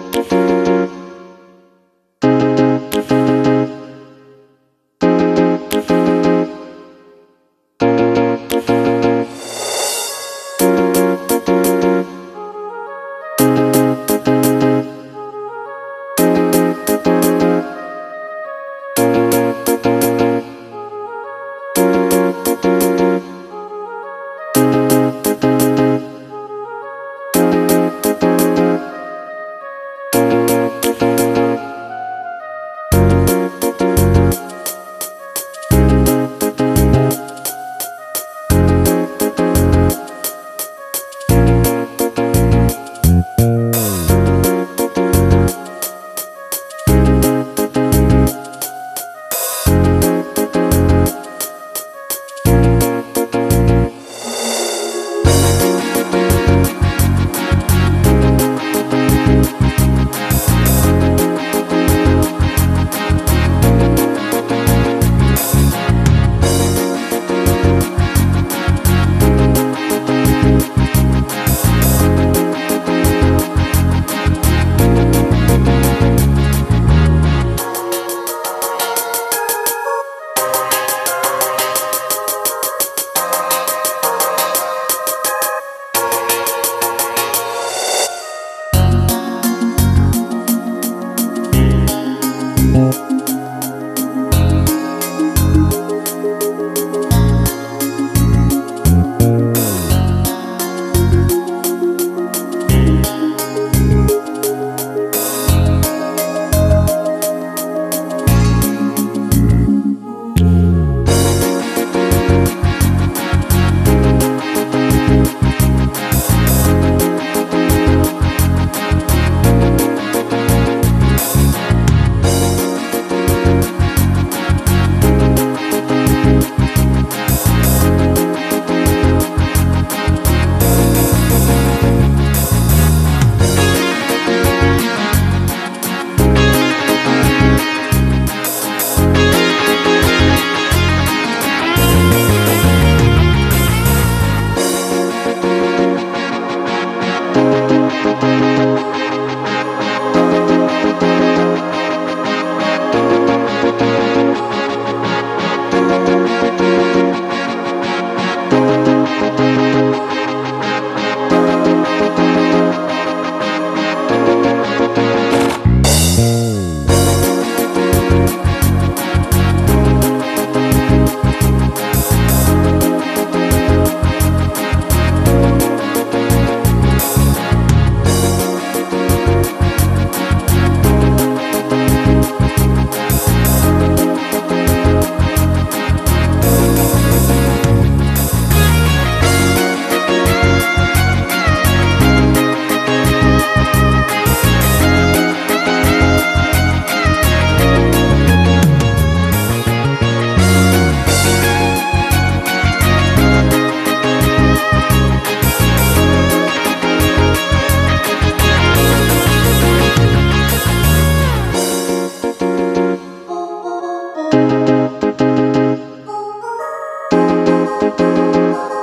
Bye. Música